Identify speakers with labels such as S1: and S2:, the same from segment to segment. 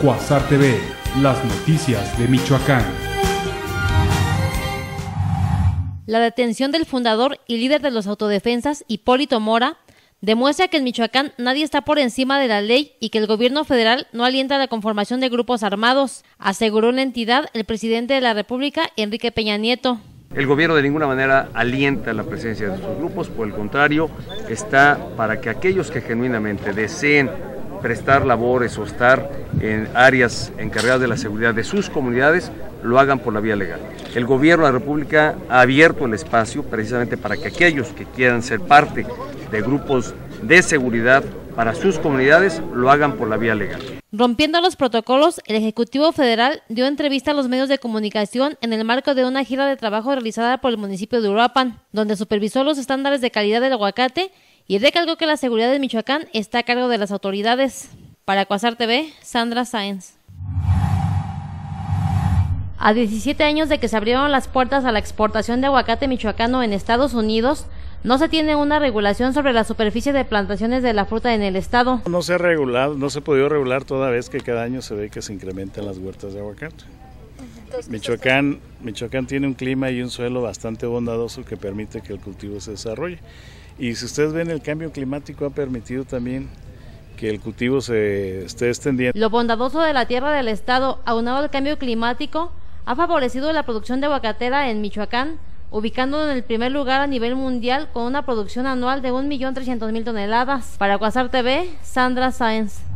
S1: Cuasar TV, las noticias de Michoacán.
S2: La detención del fundador y líder de los autodefensas, Hipólito Mora, demuestra que en Michoacán nadie está por encima de la ley y que el gobierno federal no alienta la conformación de grupos armados, aseguró la entidad el presidente de la República, Enrique Peña Nieto.
S3: El gobierno de ninguna manera alienta la presencia de estos grupos, por el contrario, está para que aquellos que genuinamente deseen prestar labores o estar en áreas encargadas de la seguridad de sus comunidades, lo hagan por la vía legal. El gobierno de la República ha abierto el espacio precisamente para que aquellos que quieran ser parte de grupos de seguridad para sus comunidades lo hagan por la vía legal.
S2: Rompiendo los protocolos, el Ejecutivo Federal dio entrevista a los medios de comunicación en el marco de una gira de trabajo realizada por el municipio de Uruapan, donde supervisó los estándares de calidad del aguacate y recalcó que la seguridad de Michoacán está a cargo de las autoridades. Para Cuasar TV, Sandra Sáenz. A 17 años de que se abrieron las puertas a la exportación de aguacate michoacano en Estados Unidos, no se tiene una regulación sobre la superficie de plantaciones de la fruta en el estado.
S4: No se ha regulado, no se ha podido regular toda vez que cada año se ve que se incrementan las huertas de aguacate. Michoacán, Michoacán tiene un clima y un suelo bastante bondadoso que permite que el cultivo se desarrolle. Y si ustedes ven, el cambio climático ha permitido también que el cultivo se esté extendiendo.
S2: Lo bondadoso de la tierra del estado, aunado al cambio climático, ha favorecido la producción de aguacatera en Michoacán, ubicándolo en el primer lugar a nivel mundial con una producción anual de 1.300.000 toneladas. Para Cuasar TV, Sandra Sáenz.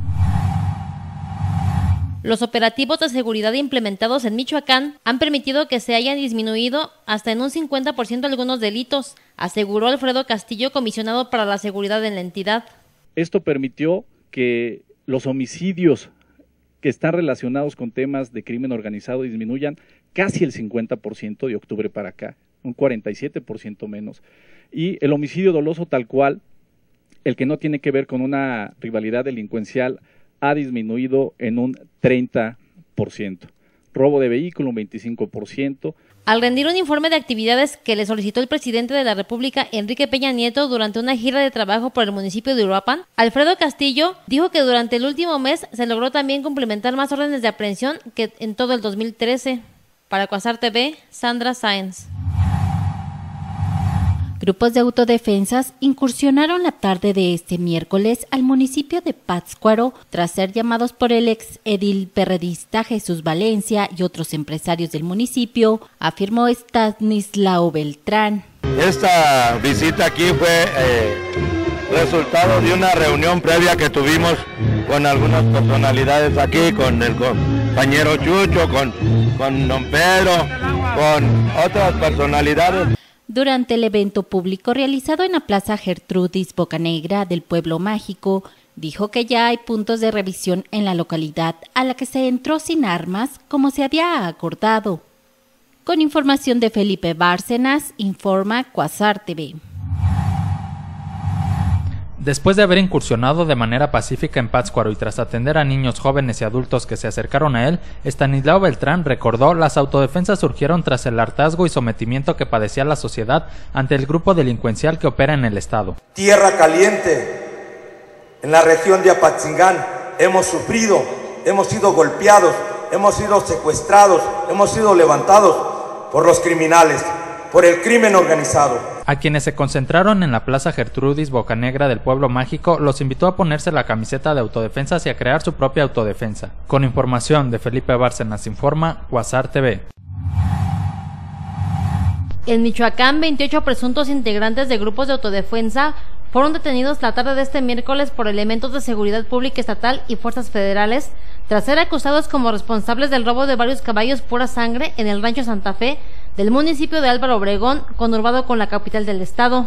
S2: Los operativos de seguridad implementados en Michoacán han permitido que se hayan disminuido hasta en un 50% algunos delitos, aseguró Alfredo Castillo, comisionado para la seguridad en la entidad.
S5: Esto permitió que los homicidios que están relacionados con temas de crimen organizado disminuyan casi el 50% de octubre para acá, un 47% menos. Y el homicidio doloso tal cual, el que no tiene que ver con una rivalidad delincuencial, ha disminuido en un 30%. Robo de vehículo un 25%.
S2: Al rendir un informe de actividades que le solicitó el presidente de la República, Enrique Peña Nieto, durante una gira de trabajo por el municipio de Uruapan, Alfredo Castillo dijo que durante el último mes se logró también complementar más órdenes de aprehensión que en todo el 2013. Para Cuasar TV, Sandra Sáenz.
S6: Grupos de autodefensas incursionaron la tarde de este miércoles al municipio de Pátzcuaro tras ser llamados por el ex edil perredista Jesús Valencia y otros empresarios del municipio, afirmó Stanislao Beltrán.
S7: Esta visita aquí fue eh, resultado de una reunión previa que tuvimos con algunas personalidades aquí, con el compañero Chucho, con, con don Pedro, con otras personalidades
S6: durante el evento público realizado en la Plaza Gertrudis Bocanegra del Pueblo Mágico, dijo que ya hay puntos de revisión en la localidad a la que se entró sin armas como se había acordado. Con información de Felipe Bárcenas, informa Cuasar TV.
S8: Después de haber incursionado de manera pacífica en Pátzcuaro y tras atender a niños, jóvenes y adultos que se acercaron a él, Estanislao Beltrán recordó las autodefensas surgieron tras el hartazgo y sometimiento que padecía la sociedad ante el grupo delincuencial que opera en el estado.
S9: Tierra caliente, en la región de Apatzingán hemos sufrido, hemos sido golpeados, hemos sido secuestrados, hemos sido levantados por los criminales, por el crimen organizado
S8: a quienes se concentraron en la Plaza Gertrudis Bocanegra del Pueblo Mágico los invitó a ponerse la camiseta de autodefensa y a crear su propia autodefensa. Con información de Felipe Bárcenas Informa, Guasar TV.
S2: En Michoacán, 28 presuntos integrantes de grupos de autodefensa fueron detenidos la tarde de este miércoles por elementos de seguridad pública estatal y fuerzas federales tras ser acusados como responsables del robo de varios caballos pura sangre en el rancho Santa Fe del municipio de Álvaro Obregón, conurbado con la capital del estado.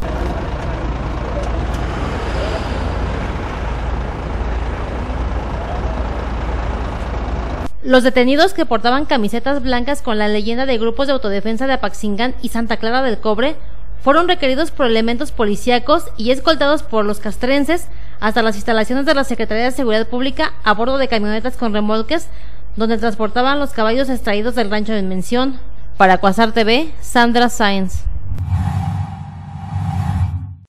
S2: Los detenidos que portaban camisetas blancas con la leyenda de grupos de autodefensa de Apaxingán y Santa Clara del Cobre fueron requeridos por elementos policíacos y escoltados por los castrenses hasta las instalaciones de la Secretaría de Seguridad Pública a bordo de camionetas con remolques donde transportaban los caballos extraídos del rancho en mención. Para Cuasar TV, Sandra Sáenz.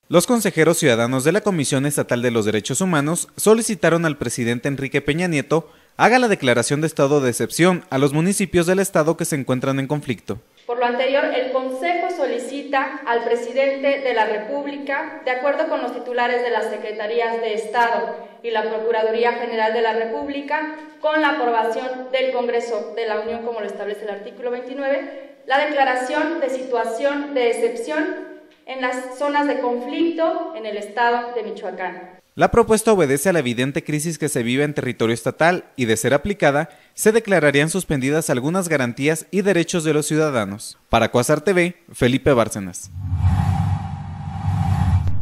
S10: Los consejeros ciudadanos de la Comisión Estatal de los Derechos Humanos solicitaron al presidente Enrique Peña Nieto haga la declaración de estado de excepción a los municipios del estado que se encuentran en conflicto.
S11: Por lo anterior, el Consejo solicita al presidente de la República, de acuerdo con los titulares de las Secretarías de Estado y la Procuraduría General de la República, con la aprobación del Congreso de la Unión, como lo establece el artículo 29, la declaración de situación de excepción en las zonas de conflicto en el estado de Michoacán.
S10: La propuesta obedece a la evidente crisis que se vive en territorio estatal y, de ser aplicada, se declararían suspendidas algunas garantías y derechos de los ciudadanos. Para Cuasar TV, Felipe Bárcenas.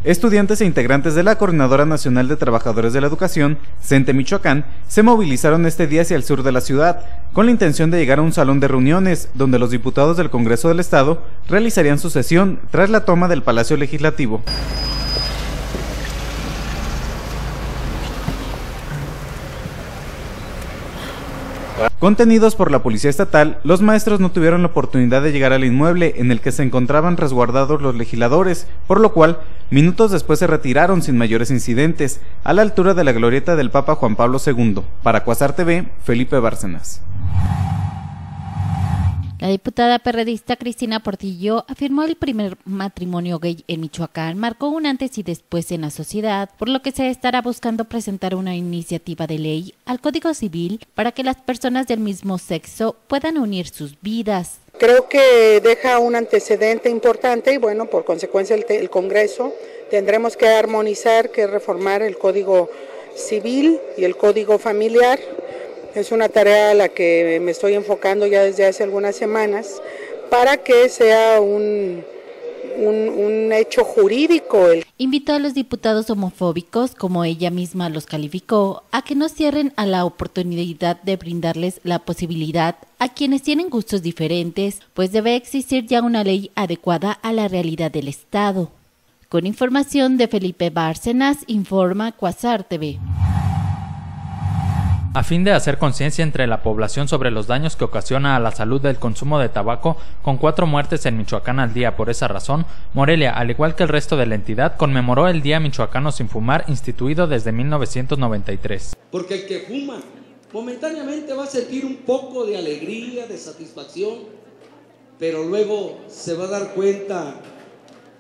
S10: Estudiantes e integrantes de la Coordinadora Nacional de Trabajadores de la Educación, CENTE Michoacán, se movilizaron este día hacia el sur de la ciudad, con la intención de llegar a un salón de reuniones donde los diputados del Congreso del Estado realizarían su sesión tras la toma del Palacio Legislativo. Contenidos por la policía estatal, los maestros no tuvieron la oportunidad de llegar al inmueble en el que se encontraban resguardados los legisladores, por lo cual, minutos después se retiraron sin mayores incidentes, a la altura de la glorieta del Papa Juan Pablo II. Para Cuasar TV, Felipe Bárcenas.
S6: La diputada perredista Cristina Portillo afirmó el primer matrimonio gay en Michoacán marcó un antes y después en la sociedad, por lo que se estará buscando presentar una iniciativa de ley al Código Civil para que las personas del mismo sexo puedan unir sus vidas.
S12: Creo que deja un antecedente importante y bueno, por consecuencia el, el Congreso tendremos que armonizar, que reformar el Código Civil y el Código Familiar es una tarea a la que me estoy enfocando ya desde hace algunas semanas para que sea un, un, hecho jurídico.
S6: Invitó a los diputados homofóbicos, como ella misma los calificó, a que no cierren a la oportunidad de brindarles la posibilidad a quienes tienen gustos diferentes, pues debe existir ya una ley adecuada a la realidad del Estado. Con información de Felipe Bárcenas, informa Cuasar TV.
S8: A fin de hacer conciencia entre la población sobre los daños que ocasiona a la salud del consumo de tabaco, con cuatro muertes en Michoacán al día por esa razón, Morelia, al igual que el resto de la entidad, conmemoró el Día Michoacano sin Fumar instituido desde 1993.
S13: Porque el que fuma momentáneamente va a sentir un poco de alegría, de satisfacción, pero luego se va a dar cuenta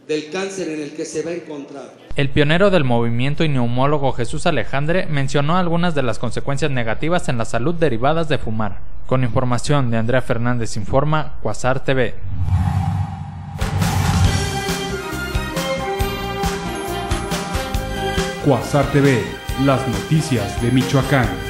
S13: del cáncer en el que se va a encontrar.
S8: El pionero del movimiento y neumólogo Jesús Alejandre mencionó algunas de las consecuencias negativas en la salud derivadas de fumar. Con información de Andrea Fernández Informa, Cuasar TV.
S1: Cuasar TV, las noticias de Michoacán.